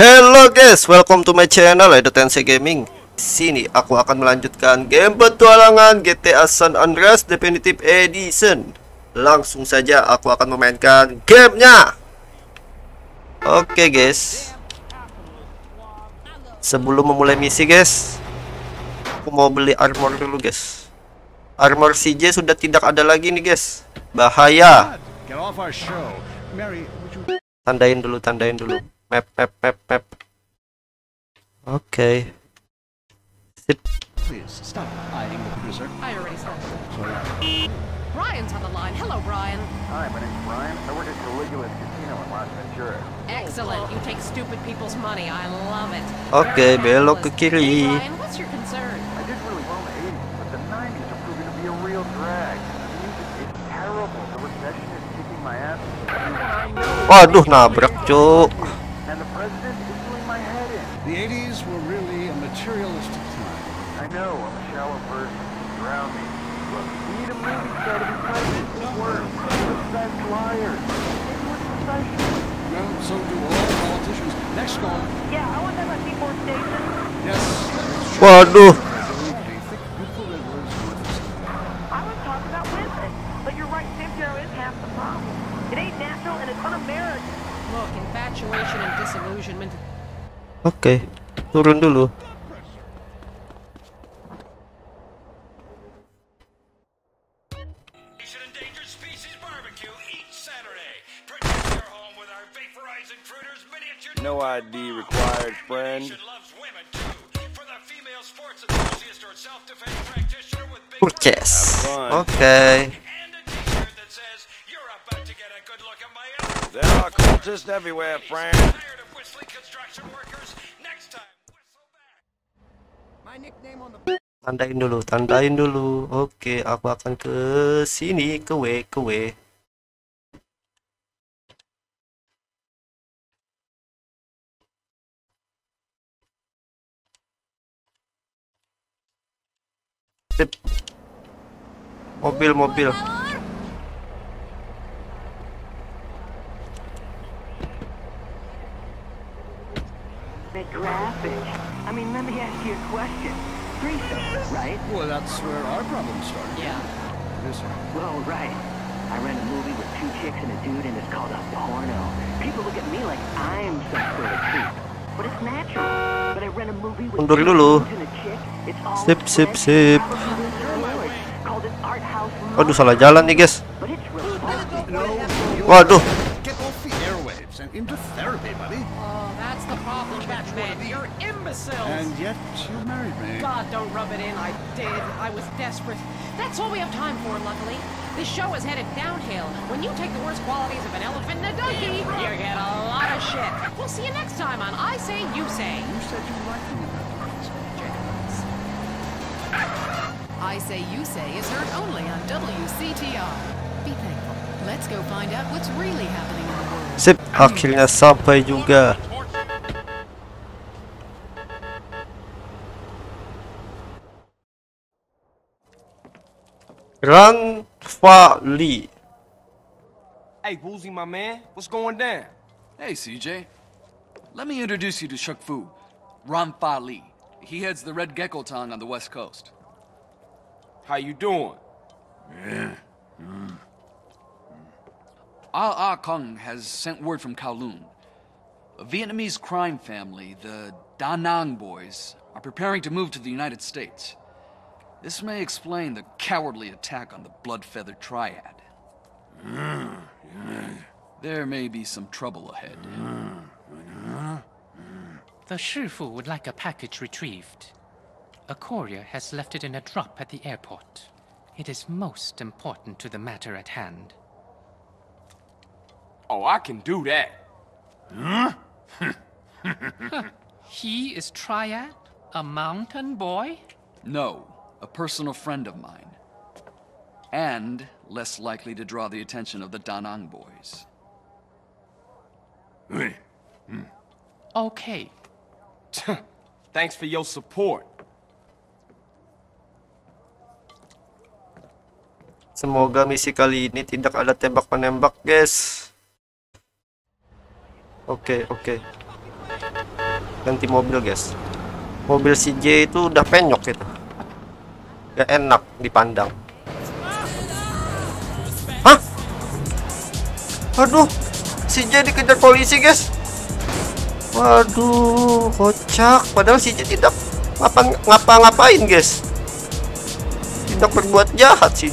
Hello guys, welcome to my channel Edo Tensei Gaming. Sini aku akan melanjutkan game petualangan GTA San Andreas Definitive Edition. Langsung saja aku akan memainkan gamenya. Oke guys. Sebelum memulai misi guys, aku mau beli armor dulu guys. Armor CJ sudah tidak ada lagi nih guys. Bahaya. Tandain dulu, tandain dulu. Map, map, map, map. Oke. Sip. Please, stop eyeing the producer. I already said. Sorry. Brian's on the line. Hello, Brian. Hi, my name's Brian. I work at Caligula's Casino in Las Venturas. Excellent. You take stupid people's money. I love it. Oke, belok ke Hey, kiri. Brian, what's your concern? I did really well in the 80s, but the 90s are proving to be a real drag. The music is terrible. The recession is kicking my ass. Everyone I know Waduh, nabrak, cuk. So do all politicians. Next call. Yeah, I want them at Seaport Station. Yes. that is true. Waduh. President, a thick, beautiful river is worth the sea. I was talking about women. But you're right, Sam Darrow is half the problem. It ain't natural and it's un-American. Look, infatuation and disillusionment. Oke, turun dulu. Construction workers? Next time, whistle back. Tandain dulu, tandain dulu. Oke, aku akan ke sini, ke W, ke W. Sip. Mobil, mobil. I mean, let me ask you a question. Threesome, right? Well, that's where our problem started. Yeah. Producer. Well, right. I ran a movie with two chicks and a dude, and it's called a porno. People look at me like I'm some sort of creep. But it's natural. But I ran a movie with Mundur two dulu. dudes and a chick. It's all Sip, sip, fresh, sip. probably with steroids, Called an art house Waduh, movie. salah jalan nih, guys. But it's revolting. No. Waduh. Get off the airwaves and into therapy, buddy. Oh, that's the problem, Batman. You're imbeciles. And yet, you married me. God, don't rub it in. I did. I was desperate. That's all we have time for, luckily. This show is headed downhill. When you take the worst qualities of an elephant and a donkey, you get a lot of shit. We'll see you next time on I Say, You Say. You said you liked me I Say You Say is heard only on WCTR. Be thankful. Let's go find out what's really happening in the world. Sip, akhirnya sampai juga. Run Fa Li. Hey, Woozy, my man, what's going down? Hey, CJ. Let me introduce you to Shuk Fu, Ram Fa Li. He heads the Red Gecko Tong on the west coast. How you doing? Ah Ah Kung has sent word from Kowloon. A Vietnamese crime family, the Da Nang boys, are preparing to move to the United States. This may explain the cowardly attack on the Blood Feather Triad. There may be some trouble ahead. The Shifu would like a package retrieved. A courier has left it in a drop at the airport. It is most important to the matter at hand. Oh, I can do that. Huh? He is Triad? A mountain boy? No, a personal friend of mine. And less likely to draw the attention of the Danang boys. Okay. Thanks for your support. Semoga misi kali ini tidak ada tembak menembak, guys. Oke, oke. ganti mobil guys. Mobil si J itu udah penyok gitu gak enak dipandang. Hah? Aduh si J dikejar polisi guys. Waduh kocak. Padahal si J tidak ngapa ngapa-ngapain guys. Tidak berbuat jahat si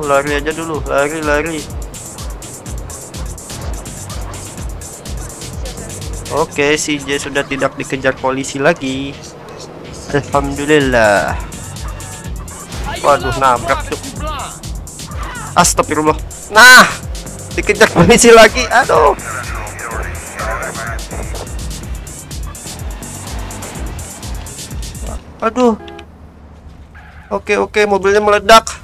Oh, lari aja dulu, lari, lari. Oke, si J sudah tidak dikejar polisi lagi. Alhamdulillah. Waduh, nabrak tuh. Astagfirullah. Nah, dikejar polisi lagi. Aduh. Aduh. Oke, oke, mobilnya meledak.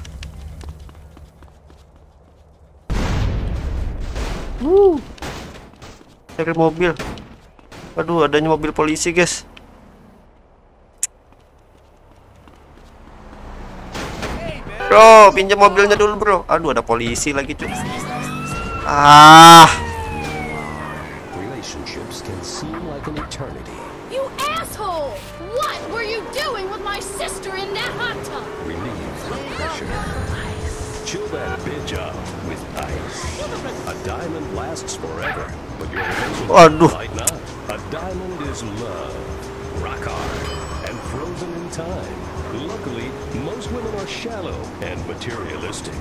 Cari mobil. Aduh, adanya mobil polisi, guys. Bro, pinjam mobilnya dulu, bro. Aduh, ada polisi lagi, cuy. Ah. Chill that bitch up with ice. A diamond lasts forever, but your relationship Waduh. might not. A diamond is love, rock hard, and frozen in time. Luckily, most women are shallow and materialistic.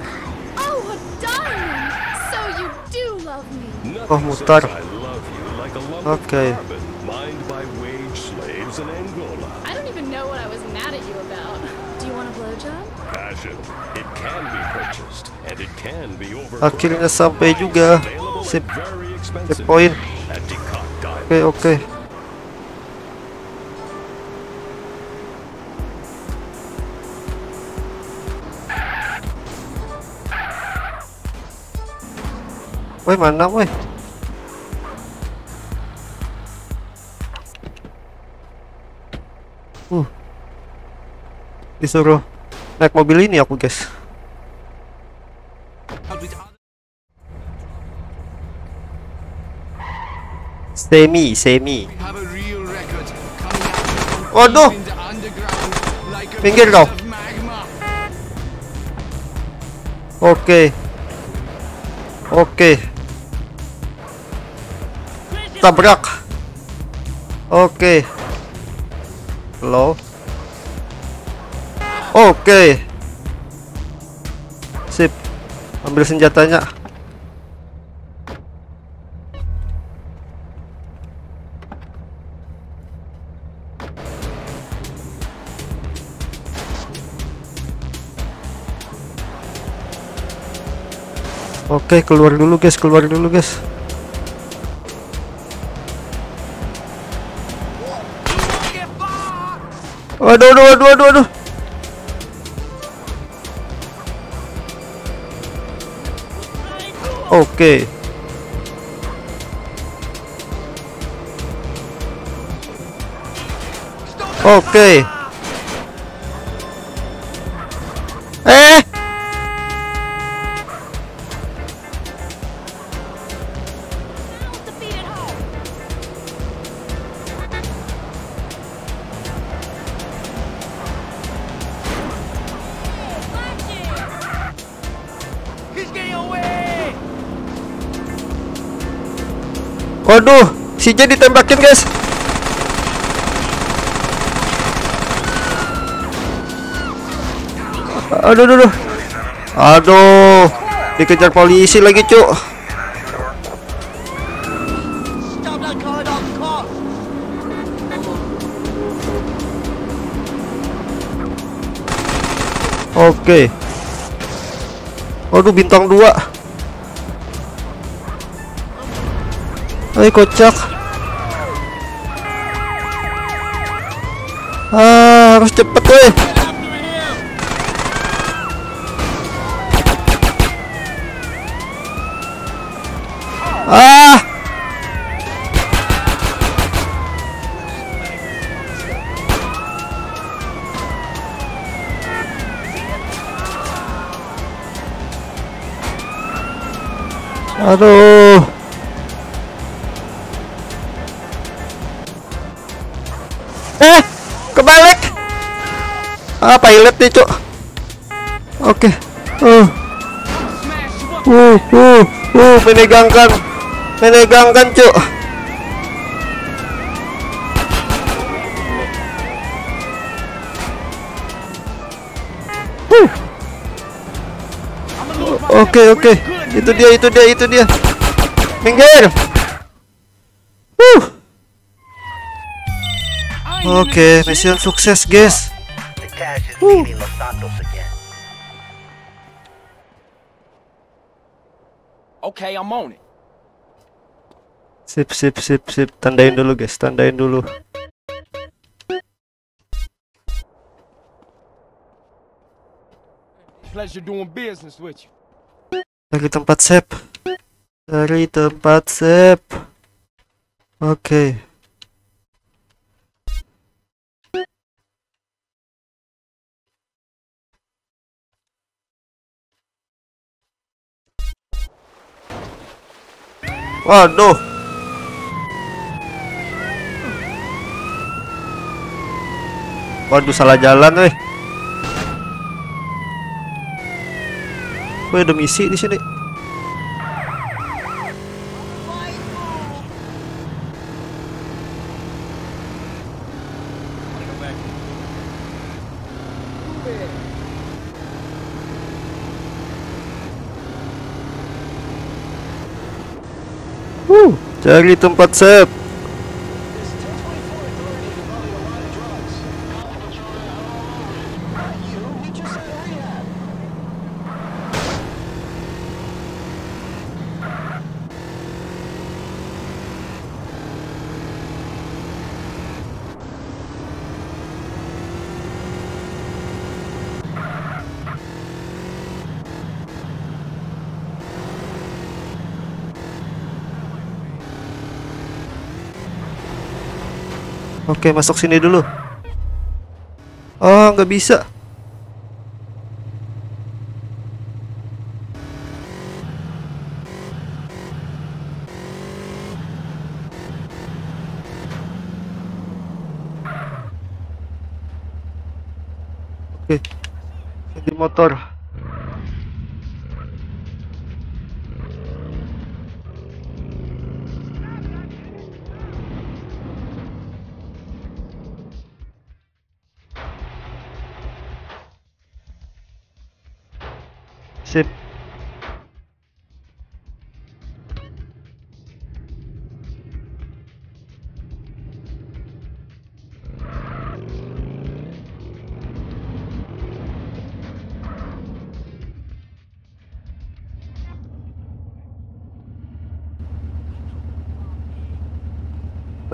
Oh, a diamond! So you do love me. Nothing Oh, says I love you like a lump Okay. of carbon mined by wage slaves in Angola. Akhirnya sampai juga. Sip. Sip poin. Oke, oke. Woi, mana woi? Uh. Disuruh naik mobil ini aku, guys. Semi, semi. Waduh. Pinggir kau. Oke. Oke. Tabrak. Oke. Halo. Oke. Sip. Ambil senjatanya. Oke, keluar dulu guys, keluar dulu guys. Waduh, waduh, waduh, waduh, waduh. Oke. Oke. Waduh, si J ditembakin guys. Aduh, aduh, aduh. Aduh, dikejar polisi lagi, cuk. Oke. Waduh, bintang 2. Ayo kocak. Ah, harus cepet weh. Ah. Aduh. Eh, kebalik. Ah, pilot nih, Cuk. Oke. Uh. Uh, uh, uh, menegangkan. Menegangkan, Cuk. Uh. Oke, oke. Itu dia, itu dia, itu dia. Minggir. Oke, mission sukses, guys. Okay, I'm on it. Sip, sip, sip, sip. Tandain dulu, guys. Tandain dulu. Pleasure doing business with you. Dari tempat sep. Dari tempat sep. Oke. Waduh. Waduh salah jalan weh. Gue ada misi di sini. Cari tempat sep. Oke, masuk sini dulu. Oh, nggak bisa. Oke, di motor.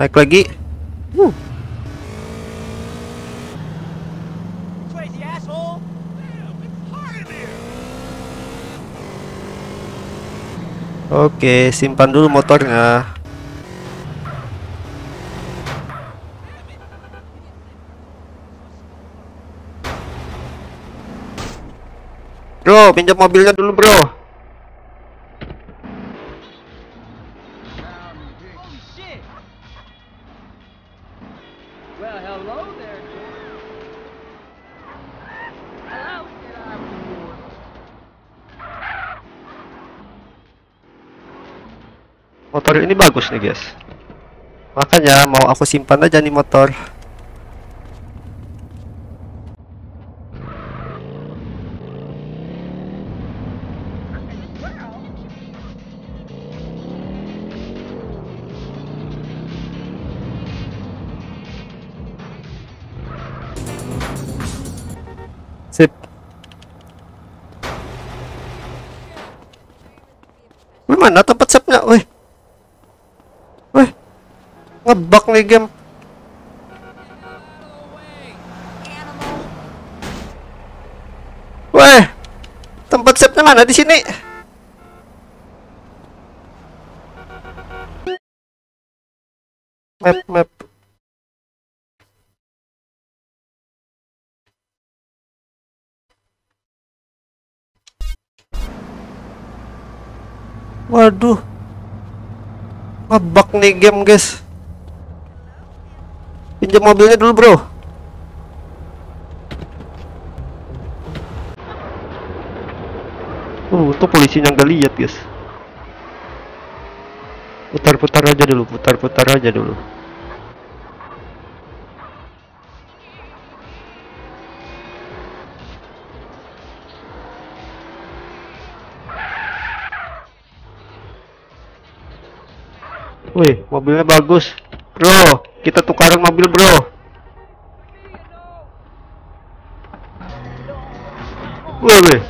Naik lagi. Asshole. Oke, simpan dulu motornya. Bro, pinjam mobilnya dulu, bro. Motor ini bagus nih, guys. Makanya mau aku simpan aja nih motor. Sapnya? Wih. Wih. Ngebug nih game. Weh. Tempat sapnya mana di sini? Map, map. Waduh. Ngebak nih game, guys. Pinjam mobilnya dulu, Bro. Uh, untuk polisinya nggak lihat, guys. Putar-putar aja dulu, putar-putar aja dulu. Wih, mobilnya bagus. Bro, kita tukaran mobil, bro. Wih, wih.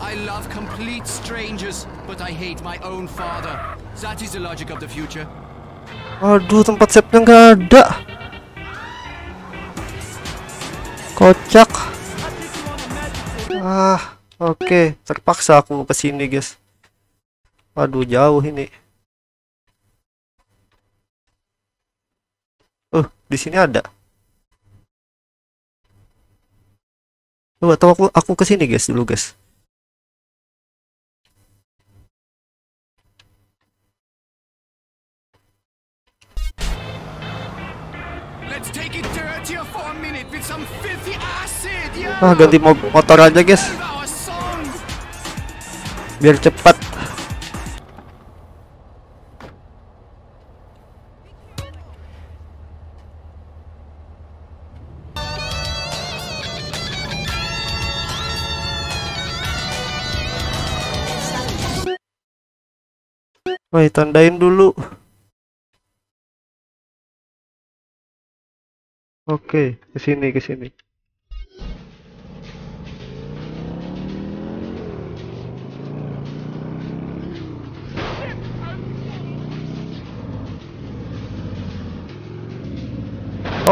I love complete strangers, but I hate my own father. That is the logic of the future. Aduh, tempat save-nya nggak ada. Kocak. Ah, oke. Terpaksa aku ke sini, guys. Aduh, jauh ini. Uh, di sini ada. Oh, atau aku aku ke sini, guys, dulu, guys. Ah, ganti mo- motor aja, guys. Biar cepat. Woi, tandain dulu. Oke, ke sini, ke sini.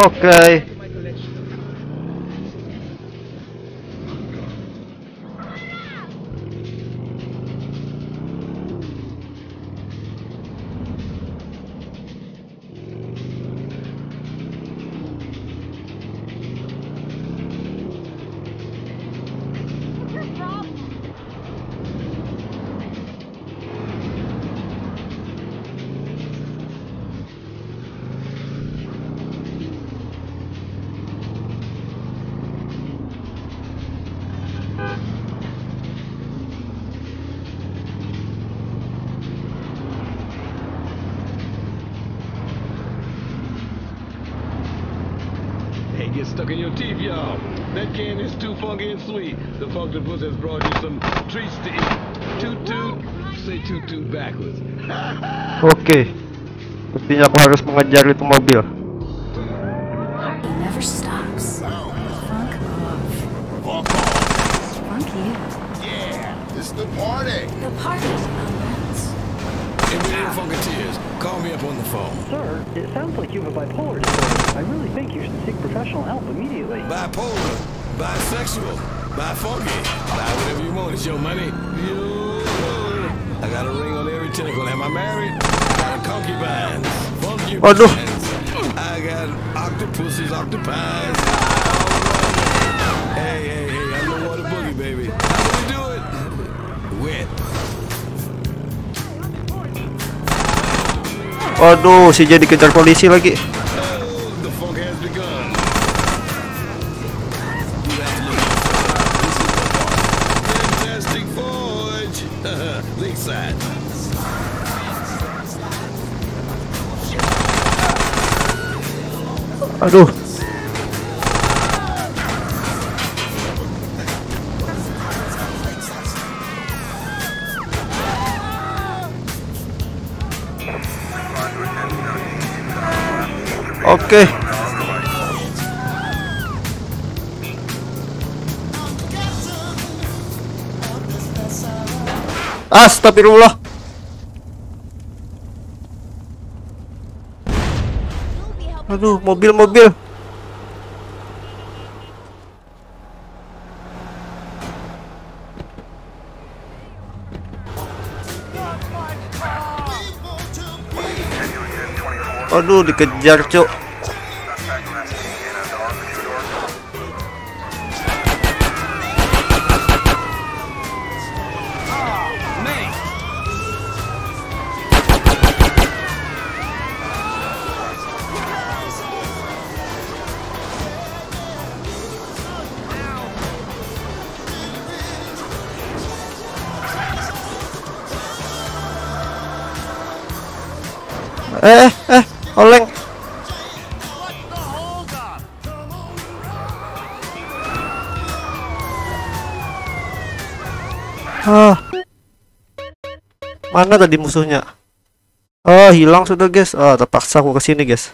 Oke. Hey, stuck in your teeth, y'all. That can is too funky and sweet. The funky puss has brought you some treats to eat. Toot toot. Say toot toot backwards. Oke. Sepertinya aku harus mengejar itu mobil. He never stops. Funk off. Funky. Yeah, this the party. The party's moments. Hey, man, Funketeers, call me up on the phone. Sir, it sounds like you have a bipolar disorder. I really think you should seek professional help immediately. Bipolar, bisexual, bifunky, buy whatever you want. It's your money. Yo. I got a ring on every tentacle. Am I married? I Got a concubines, funky oh, Waduh. I got octopuses, octopines. Waduh, si jadi dikejar polisi lagi. Aduh. Astagfirullah. Aduh, mobil-mobil. Waduh, dikejar, Cuk. Eh, eh, oleng. Ah. Mana tadi musuhnya? Oh, hilang sudah, guys. Oh, terpaksa aku ke sini, guys.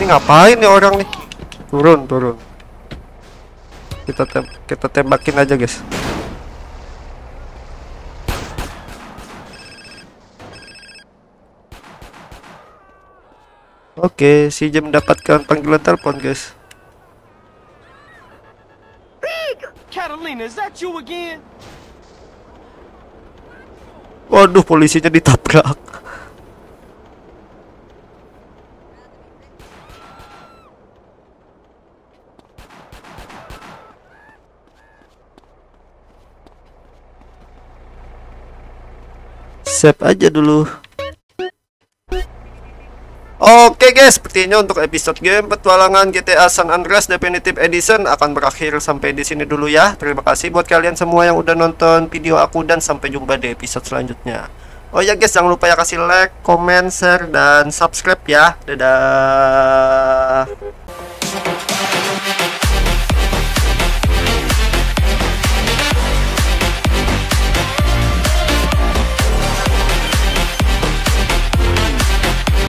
Ini ngapain nih orang nih? Turun, turun. Kita tem kita tembakin aja, guys. Oke, si Jam mendapatkan panggilan telepon, guys. Catalina, is that you again? Waduh, polisinya ditabrak. Save aja dulu. Oke guys, sepertinya untuk episode game petualangan GTA San Andreas Definitive Edition akan berakhir sampai di sini dulu ya. Terima kasih buat kalian semua yang udah nonton video aku dan sampai jumpa di episode selanjutnya. Oh ya guys, jangan lupa ya kasih like, comment, share, dan subscribe ya. Dadah.